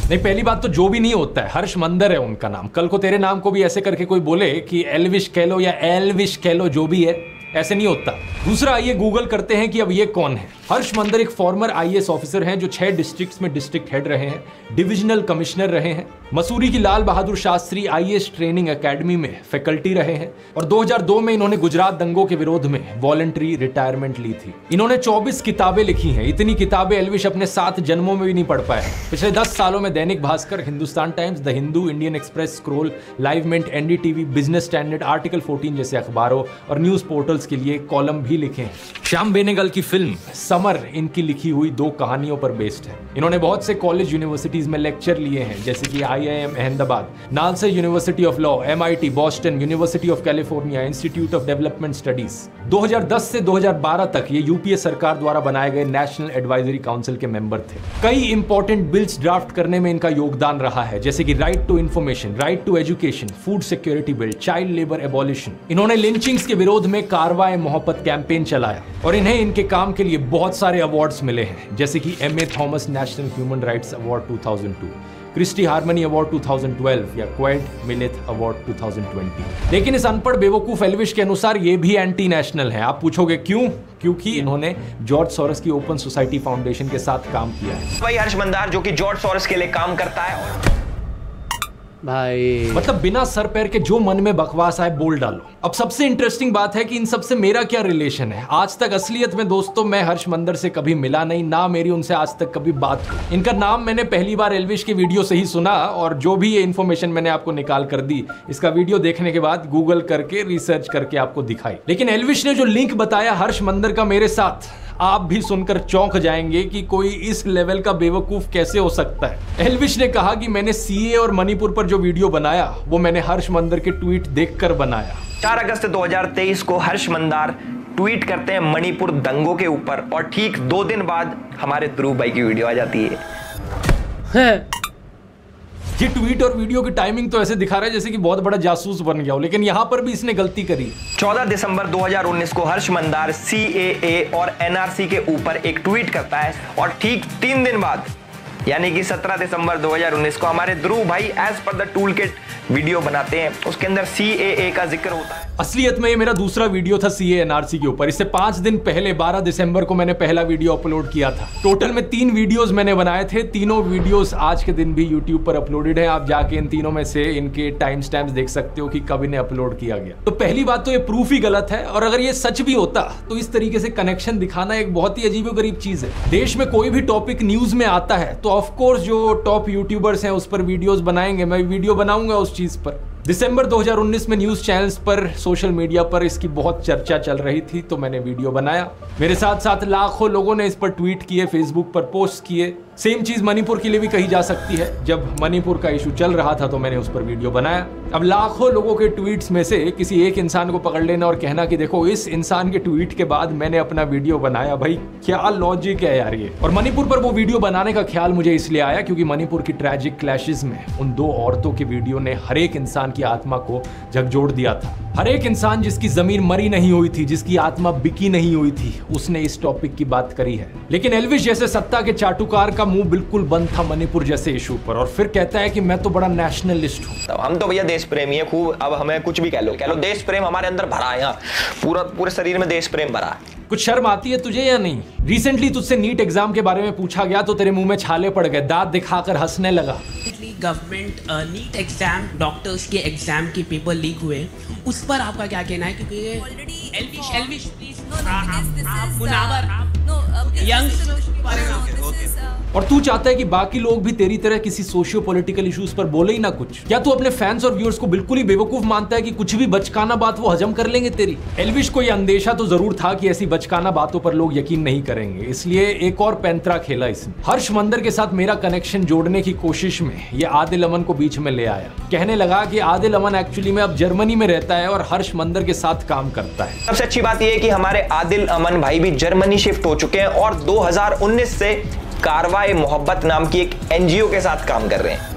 नहीं पहली बात तो जो भी नहीं होता है हर्ष मंदर है उनका नाम। कल को तेरे नाम को भी ऐसे करके कोई बोले कि एलविश कह लो या एलविश कह लो जो भी है। ऐसे नहीं होता। दूसरा, आइए गूगल करते हैं कि अब ये कौन है। हर्ष मंदर एक फॉर्मर आईएएस ऑफिसर हैं जो छह डिस्ट्रिक्ट्स में डिस्ट्रिक्ट हेड रहे हैं डिविजनल कमिश्नर रहे हैं। मसूरी की Lal Bahadur Shastri IAS training academy में फैकल्टी रहे हैं और 2002 में इन्होंने गुजरात दंगों के विरोध में वॉलेंट्री रिटायरमेंट ली थी। इन्होंने 24 किताबें लिखी हैं। इतनी किताबें एलविश अपने सात जन्मों में भी नहीं पढ़ पाए पिछले 10 सालों में Dainik Bhaskar, Hindustan Times, the Hindu, Indian Express, Scroll Mint, NDTV, Business Standard, Article 14 जैसे अखबारों और न्यूज़ पोर्टल्स के लिए कॉलम भी लिखे हैं। श्याम बेनेगल की फ़िल्म समर, इनकी लिखी हुई दो कहानियों पर बेस्ड है। इन्होंने बहुत से कॉलेज यूनिवर्सिटीज में लेक्चर लिए हैं, जैसे कि IIM Ahmedabad, NALSAR University of Law MIT Boston University of California Institute of Development Studies 2010 से 2012 तक ये यूपीए सरकार द्वारा बनाए गए नेशनल एडवाइजरी काउंसिल के मेंबर थे। कई इंपॉर्टेंट बिल्स ड्राफ्ट करने में इनका योगदान रहा है, जैसे कि right to information right to education food security bill child labour abolition इन्होंने लिंचिंग्स के विरोध में कारवाए मोहब्बत कैंपेन चलाया और इन्हें इनके काम के लिए बहुत सारे अवार्ड्स मिले हैं, जैसे कि M A Thomas National Human Rights Award 2002 Christie Harmony Award 2012 या क्वेट मिलेथ अवार्ड 2020 लेकिन इस अनपढ़ बेवकूफ़ एलविश के अनुसार ये भी एंटी नेशनल है। आप पूछोगे क्यों? क्योंकि इन्होंने जॉर्ज सोरस की ओपन सोसाइटी फाउंडेशन के साथ काम किया है। वही हर्ष मंदार जो कि जॉर्ज सोरस के लिए काम करता है। और भाई। मतलब बिना सर पैर के जो मन में बकवास आए, बोल डालो। अब सबसे इंटरेस्टिंग बात है कि इन सबसे मेरा क्या रिलेशन है? आज तक असलियत में दोस्तों, मैं हर्ष मंदर से कभी मिला नहीं, ना मेरी उनसे आज तक कभी बात हुई। इनका नाम मैंने पहली बार एलविश की वीडियो से ही सुना और जो भी ये इन्फॉर्मेशन मैंने आपको निकाल कर दी, इसका वीडियो देखने के बाद गूगल करके रिसर्च करके आपको दिखाई। लेकिन एलविश ने जो लिंक बताया हर्ष मंदर का मेरे साथ आप भी सुनकर चौंक जाएँगे कि कोई इस लेवल का बेवकूफ़ कैसे हो सकता है। एलविश ने कहा कि मैंने सीए और मणिपुर पर जो वीडियो बनाया वो मैंने हर्ष मंदर के ट्वीट देखकर बनाया। 4 अगस्त 2023 को हर्ष मंदार ट्वीट करते हैं मणिपुर दंगों के ऊपर और ठीक दो दिन बाद हमारे ध्रुव भाई की वीडियो आ जाती है। ये ट्वीट और वीडियो की टाइमिंग तो ऐसे दिखा रहा है जैसे कि बहुत बड़ा जासूस बन गया हो, लेकिन यहाँ पर भी इसने गलती करी। 14 दिसंबर 2019 को हर्ष मंदार सी और एनआरसी के ऊपर एक ट्वीट करता है और ठीक तीन दिन बाद यानी कि 17 दिसंबर 2019 को हमारे ध्रुव भाई as per the tool kit video बनाते हैं। उसके अंदर सीएए का ज़िक्र होता है। असलियत में ये मेरा दूसरा वीडियो था सी एनआरसी के ऊपर। इससे पाँच दिन पहले 12 दिसंबर को मैंने पहला वीडियो अपलोड किया था। टोटल में तीन वीडियोस मैंने बनाए थे। तीनों वीडियोस आज के दिन भी यूट्यूब पर अपलोडेड है। आप जाके इन तीनों में से इनके टाइम स्टैम्प देख सकते हो कि कब इन्हें अपलोड किया गया। तो पहली बात तो ये प्रूफ ही गलत है और अगर ये सच भी होता तो इस तरीके से कनेक्शन दिखाना एक बहुत ही अजीब चीज़ है। देश में कोई भी टॉपिक न्यूज़ में आता है तो ऑफकोर्स जो टॉप यूट्यूबर्स हैं, उस पर वीडियोस बनाएँगे। मैं वीडियो बनाऊँगा उस चीज़ पर। दिसंबर 2019 में न्यूज़ चैनल्स पर सोशल मीडिया पर इसकी बहुत चर्चा चल रही थी तो मैंने वीडियो बनाया। मेरे साथ साथ लाखों लोगों ने इस पर ट्वीट किए फेसबुक पर पोस्ट किए। सेम चीज़ मणिपुर के लिए भी कही जा सकती है। जब मणिपुर का इशू चल रहा था तो मैंने उस पर वीडियो बनाया। अब लाखों लोगों के ट्वीट्स में से किसी एक इंसान को पकड़ लेना और कहना कि देखो, इस इंसान के ट्वीट के बाद मैंने अपना वीडियो बनाया। भाई, क्या लॉजिक है यार ये? और मणिपुर पर वो वीडियो बनाने का ख्याल मुझे इसलिए आया क्योंकि मणिपुर की ट्रेजिक क्लैशेस में उन दो औरतों के वीडियो ने हर एक इंसान की आत्मा को झकझोड़ दिया था। हर एक इंसान जिसकी ज़मीन मरी नहीं हुई थी, जिसकी आत्मा बिकी नहीं हुई थी, उसने इस टॉपिक की बात करी है। लेकिन एलविश जैसे सत्ता के चाटुकार का मुँह बिल्कुल बंद था मणिपुर जैसे इशू पर। और फिर कहता है कि मैं तो बड़ा नेशनलिस्ट हूँ। तो हम तो भैया देश प्रेमी है खूब। अब हमें कुछ भी कह लो। कह लो देश प्रेम हमारे अंदर भरा है यहाँ पूरा पूरे शरीर में देश प्रेम भरा है। कुछ शर्म आती है तुझे या नहीं? रिसेंटली तुझसे नीट एग्ज़ाम के बारे में पूछा गया तो तेरे मुँह में छाले पड़ गए। दांत दिखाकर हंसने लगा। गवर्नमेंट नीट एग्ज़ाम डॉक्टर्स के एग्ज़ाम के पेपर लीक हुए। उस पर आपका क्या कहना है? क्योंकि एलविश एलविश आप और तू चाहता है कि बाकी लोग भी तेरी तरह किसी सोशियो पॉलिटिकल इश्यूज़ पर बोले ही ना कुछ? क्या तू अपने फैंस और व्यूअर्स को बिल्कुल ही बेवकूफ़ मानता है कि कुछ भी बचकाना बात वो हजम कर लेंगे तेरी? एलविश को यह अंदेशा तो ज़रूर था कि ऐसी बचकाना बातों पर लोग यकीन नहीं करेंगे। इसलिए एक और पैंतरा खेला इसने। हर्ष मंदर के साथ मेरा कनेक्शन जोड़ने की कोशिश में ये आदिल अमन को बीच में ले आया। कहने लगा कि आदिल अमन एक्चुअली में अब जर्मनी में रहता है और हर्ष मंदर के साथ काम करता है। सबसे अच्छी बात यह है कि हमारे आदिल अमन भाई भी जर्मनी शिफ्ट हो चुके हैं और 2019 से कारवाए मोहब्बत नाम की एक एनजीओ के साथ काम कर रहे हैं।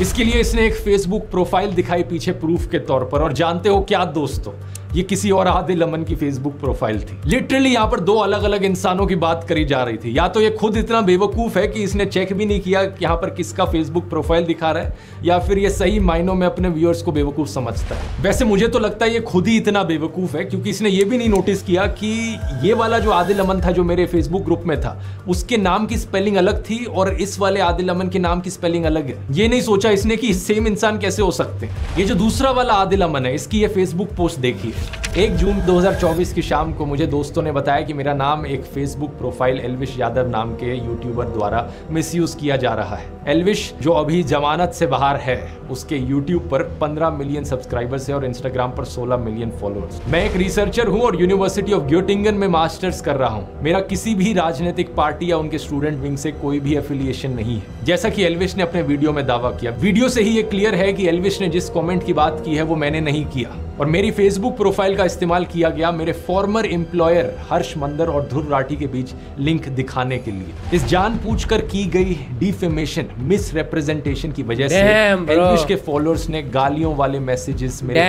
इसके लिए इसने एक फेसबुक प्रोफ़ाइल दिखाई पीछे प्रूफ के तौर पर और जानते हो क्या दोस्तों? ये किसी और आदिल अमन की फेसबुक प्रोफ़ाइल थी। लिटरली यहाँ पर दो अलग अलग इंसानों की बात करी जा रही थी। या तो ये खुद इतना बेवकूफ़ है कि इसने चेक भी नहीं किया कि यहाँ पर किसका फेसबुक प्रोफ़ाइल दिखा रहा है, या फिर ये सही मायनों में अपने व्यूअर्स को बेवकूफ़ समझता है। वैसे मुझे तो लगता है ये खुद ही इतना बेवकूफ़ है, क्योंकि इसने ये भी नहीं नोटिस किया कि ये वाला जो आदिल अमन था जो मेरे फेसबुक ग्रुप में था, उसके नाम की स्पेलिंग अलग थी और इस वाले आदिल अमन के नाम की स्पेलिंग अलग है। ये नहीं सोचा इसने कि सेम इंसान कैसे हो सकते ये जो दूसरा वाला आदिल अमन है, इसकी ये फेसबुक पोस्ट देखी एक जून 2024 की शाम को मुझे दोस्तों ने बताया कि मेरा नाम एक फेसबुक प्रोफ़ाइल एलविश यादव नाम के यूट्यूबर द्वारा मिसयूज किया जा रहा है। एलविश जो अभी जमानत से बाहर है, उसके यूट्यूब पर 15 मिलियन सब्सक्राइबर्स है और इंस्टाग्राम पर 16 मिलियन फॉलोअर्स मैं एक रिसर्चर हूँ और यूनिवर्सिटी ऑफ़ ग्योटिंगन में मास्टर्स कर रहा हूँ। मेरा किसी भी राजनीतिक पार्टी या उनके स्टूडेंट विंग से कोई भी एफिलिएशन नहीं है। जैसा की एलविश ने अपने वीडियो में दावा किया। वीडियो से ही ये क्लियर है की एलविश ने जिस कॉमेंट की बात की है, वो मैंने नहीं किया। और मेरी फेसबुक प्रोफ़ाइल का इस्तेमाल किया गया मेरे फॉर्मर एम्प्लॉयर हर्ष मंदर और ध्रुव राठी के बीच लिंक दिखाने के लिए। इस जान पूछ कर की गई डिफेमेशन मिस रिप्रेजेंटेशन की वजह से Damn, के फॉलोअर्स ने गालियों वाले मैसेजेस मेरे.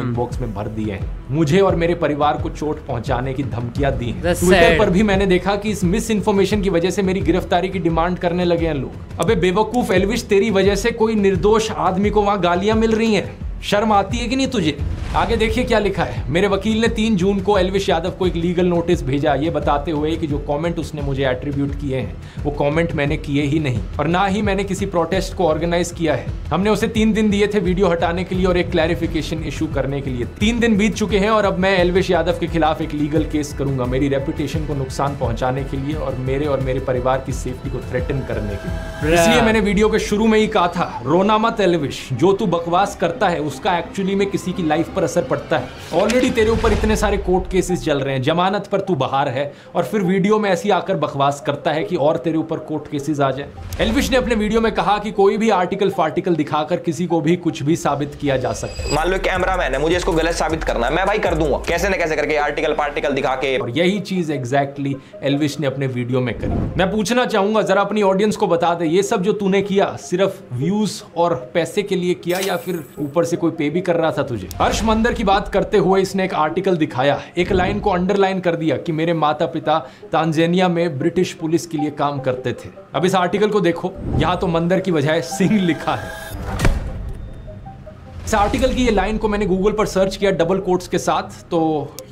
इनबॉक्स में भर दिए हैं। मुझे और मेरे परिवार को चोट पहुँचाने की धमकियाँ दी हैं। ट्विटर पर भी मैंने देखा कि इस मिस इन्फॉर्मेशन की वजह से मेरी गिरफ्तारी की डिमांड करने लगे हैं लोग। अबे बेवकूफ़ एलविश तेरी वजह से कोई निर्दोष आदमी को वहाँ गालियाँ मिल रही हैं? शर्म आती है कि नहीं तुझे? आगे देखिए क्या लिखा है। मेरे वकील ने तीन जून को एलविश यादव को एक लीगल नोटिस भेजा। ये बताते हुए कि जो कमेंट उसने मुझे एट्रीब्यूट किए हैं वो कमेंट मैंने किए ही नहीं और ना ही मैंने किसी प्रोटेस्ट को ऑर्गेनाइज किया है। हमने उसे तीन दिन दिए थे वीडियो हटाने के लिए और एक क्लैरिफिकेशन इशू करने के लिए। तीन दिन बीत चुके हैं और अब मैं एलविश यादव के खिलाफ एक लीगल केस करूँगा मेरी रेपुटेशन को नुकसान पहुँचाने के लिए और मेरे और मेरे परिवार की सेफ्टी को थ्रेटन करने के लिए। इसलिए मैंने वीडियो के शुरू में ही कहा था रोना मत एलविश जो तू बकवास करता है उसका एक्चुअली में किसी की लाइफ पर असर पड़ता है। ऑलरेडी तेरे ऊपर इतने सारे कोर्ट केसेस चल रहे हैं। जमानत पर तू बाहर है और फिर वीडियो में ऐसी आकर बकवास करता है कि और तेरे ऊपर कोर्ट केसेस आ जाए। एलविश ने अपने वीडियो में कहा कि कोई भी आर्टिकल फार्टिकल दिखाकर किसी को भी कुछ भी साबित किया जा सकता है। मान लो कैमरा मैन है मुझे इसको गलत साबित करना है मैं भाई कर दूँगा। कैसे न कैसे करके आर्टिकल पार्टिकल दिखा के और यही चीज़ एग्जैक्टली एलविश ने अपने वीडियो में करी। मैं पूछना चाहूँगा जरा अपनी ऑडियंस को बता दे ये सब जो तूने किया सिर्फ़ व्यूज़ और पैसे के लिए किया या फिर ऊपर से कोई पे भी कर रहा था तुझे। हर्ष मंदर की बात करते हुए इसने एक आर्टिकल दिखाया। एक लाइन को अंडरलाइन कर दिया कि मेरे माता पिता तांजेनिया में ब्रिटिश पुलिस के लिए काम करते थे। अब इस आर्टिकल को देखो। यहाँ तो मंदर की बजाय सिंह लिखा है। इस आर्टिकल की ये लाइन को मैंने गूगल पर सर्च किया डबल कोट्स के साथ तो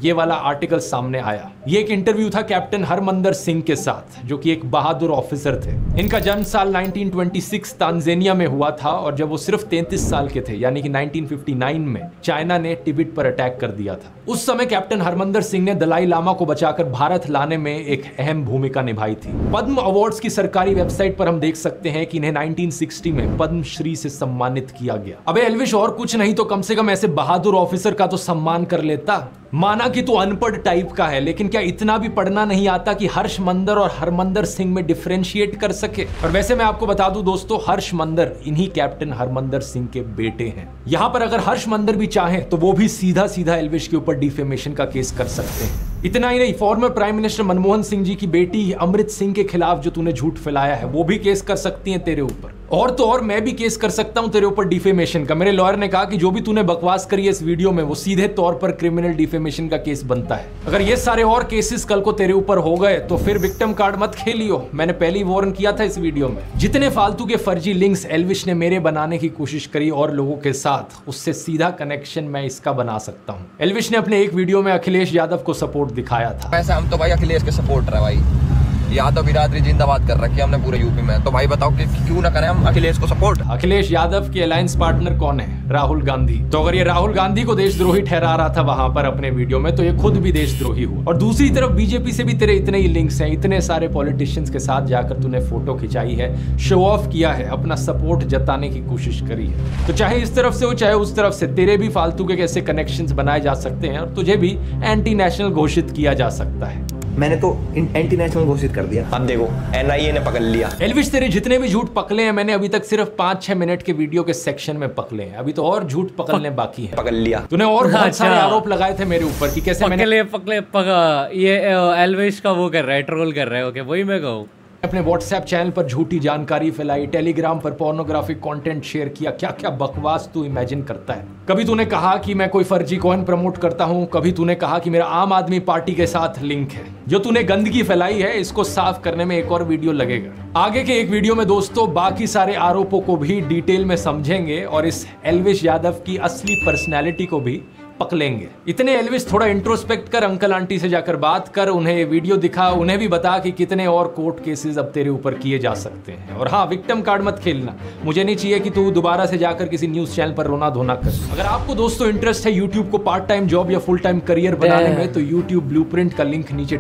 ये वाला आर्टिकल सामने आया। ये एक इंटरव्यू था कैप्टन हरमंदर सिंह के साथ, जो कि एक बहादुर ऑफिसर थे। इनका जन्म साल 1926 तांजेनिया में हुआ था, और जब वो सिर्फ़ 33 साल के थे, यानी कि 1959 में चाइना ने टिबिट पर अटैक कर दिया था। उस समय कैप्टन हरमंदर सिंह ने दलाई लामा को बचाकर भारत लाने में एक अहम भूमिका निभाई थी। पद्म अवार्ड्स की सरकारी वेबसाइट पर हम देख सकते हैं कि इन्हें 1960 में पद्म श्री से सम्मानित किया गया। अब एलविश और कुछ नहीं तो कम से कम ऐसे बहादुर ऑफिसर का तो सम्मान कर लेता। माना कि तू अनपढ़ टाइप का है, लेकिन क्या इतना भी पढ़ना नहीं आता कि हर्ष मंदर और हरमंदर सिंह में डिफरेंशिएट कर सके? और वैसे मैं आपको बता दूँ दोस्तों, हर्ष मंदर, इन्हीं कैप्टन हरमंदर सिंह के बेटे हैं। यहाँ पर अगर हर्ष मंदर भी चाहे तो वो भी सीधा सीधा एलविश के ऊपर डिफेमेशन का केस कर सकते हैं। इतना ही नहीं former prime minister Manmohan Singh ji की बेटी अमृत सिंह के खिलाफ जो तूने झूठ फैलाया है, वो भी केस कर सकती हैं तेरे ऊपर। और तो और मैं भी केस कर सकता हूँ तेरे ऊपर डिफेमेशन का। मेरे लॉयर ने कहा कि जो भी तूने बकवास करी है इस वीडियो में, वो सीधे तौर पर क्रिमिनल डिफेमेशन का केस बनता है। अगर ये सारे और केसेस कल को तेरे ऊपर हो गए तो फिर विक्टिम कार्ड मत खेलियो। मैंने पहले ही वार्न किया था इस वीडियो में। जितने फालतू के फर्जी लिंक्स एलविश ने मेरे बनाने की कोशिश करी और लोगों के साथ, उससे सीधा कनेक्शन मैं इसका बना सकता हूँ। एलविश ने अपने एक वीडियो में अखिलेश यादव को सपोर्ट दिखाया था। वैसे हम तो भाई अखिलेश के सपोर्टर है भाई। यादव बिरादरी जिंदाबाद कर रखी है हमने पूरे यूपी में। तो भाई बताओ कि क्यों ना करें हम अखिलेश को सपोर्ट अखिलेश यादव के अलायंस पार्टनर कौन है? राहुल गांधी। तो अगर ये राहुल गांधी को देशद्रोही ठहरा रहा था वहाँ पर अपने वीडियो में तो ये खुद भी देशद्रोही हुआ। और दूसरी तरफ़ बीजेपी से भी तेरे इतने ही लिंक्स हैं, इतने सारे पॉलिटिशियंस के साथ जाकर तूने फ़ोटो खिंचाई है शो ऑफ़ किया है, अपना सपोर्ट जताने की कोशिश करी है। तो चाहे इस तरफ़ से हो, चाहे उस तरफ़ से, तेरे भी फालतू के कैसे कनेक्शन बनाए जा सकते हैं, और तुझे भी एंटी नेशनल घोषित किया जा सकता है। मैंने तो एंटी नेशनल घोषित कर दिया। अब देखो एनआईए ने पकड़ लिया। एलविश तेरे जितने भी झूठ पकड़े हैं मैंने अभी तक सिर्फ़ पाँच छह मिनट के वीडियो के सेक्शन में पकड़े हैं। अभी तो और झूठ पकड़ने बाकी है। पकड़ लिया। तूने और बहुत सारे अच्छा। आरोप लगाए थे मेरे ऊपर की कैसे मैंने पकले पकले पका ये एलविश का वो कर रहा है ट्रोल कर रहा है। ओके वही मैं कहूँ। अपने व्हाट्सएप चैनल पर झूठी जानकारी फैलाई टेलीग्राम पर पोर्नोग्राफिक कंटेंट शेयर किया। क्या क्या बकवास तू इमेजिन करता है? कभी तूने कहा कि मैं कोई फर्जी कॉइन प्रमोट करता हूँ? कभी तूने कहा कि मेरा आम आदमी पार्टी के साथ लिंक है? जो तूने गंदगी फैलाई है, इसको साफ़ करने में एक और वीडियो लगेगा। आगे के एक वीडियो में दोस्तों, बाकी सारे आरोपों को भी डिटेल में समझेंगे और इस एलविश यादव की असली पर्सनैलिटी को भी पकलेंगे इतने एलविस थोड़ा इंट्रोस्पेक्ट कर अंकल आंटी से जाकर बात कर उन्हें ये वीडियो दिखा उन्हें भी बता कि कितने और कोर्ट केसेस अब तेरे ऊपर किए जा सकते हैं। और हाँ विक्टिम कार्ड मत खेलना। मुझे नहीं चाहिए कि तू दोबारा से जाकर किसी न्यूज़ चैनल पर रोना धोना कर। अगर आपको दोस्तों इंटरेस्ट है यूट्यूब को पार्ट टाइम जॉब या फुल टाइम करियर बनाने में तो यूट्यूब ब्लू का लिंक नीचे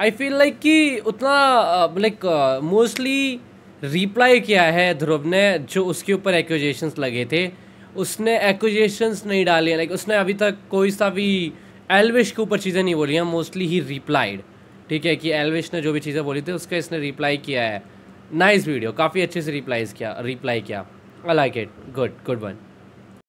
आई फील लाइक कि उतना लाइक मोस्टली रिप्लाई किया है ध्रुव ने जो उसके ऊपर एक्यूजेशंस लगे थे। उसने एक्विजेशंस नहीं डाले लाइक उसने अभी तक कोई सा भी एलविश के ऊपर चीज़ें नहीं बोली हैं मोस्टली ही रिप्लाइड ठीक है कि एलविश ने जो भी चीज़ें बोली थी, उसका इसने रिप्लाई किया है। नाइस वीडियो काफ़ी अच्छे से रिप्लाईज किया रिप्लाई किया। I like it good good one